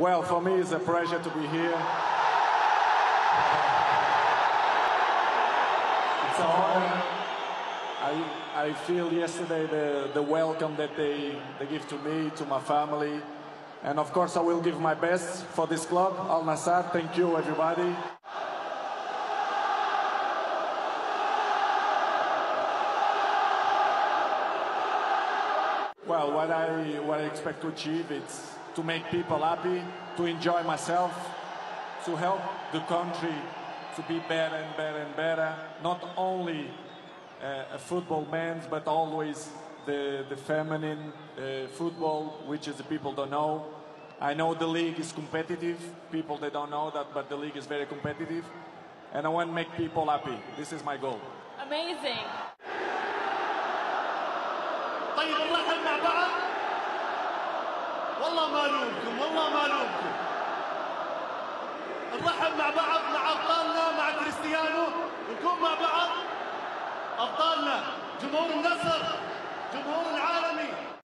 Well, for me, it's a pleasure to be here. It's an honor. I, I feel yesterday the, the welcome that they, they give to me, to my family. And of course, I will give my best for this club, Al Nassr. Thank you, everybody. Well, what I, what I expect to achieve is to make people happy, to enjoy myself, to help the country to be better and better and better. Not only uh, a football man, but always the, the feminine uh, football, which is the people don't know. I know the league is competitive. People they don't know that, but the league is very competitive, and I want to make people happy. This is my goal. Amazing. والله ما لومكم والله ما لومكم. نرحب مع بعض مع أبطالنا مع كريستيانو. نكون مع بعض. أبطالنا جمهور النصر جمهور العالمي.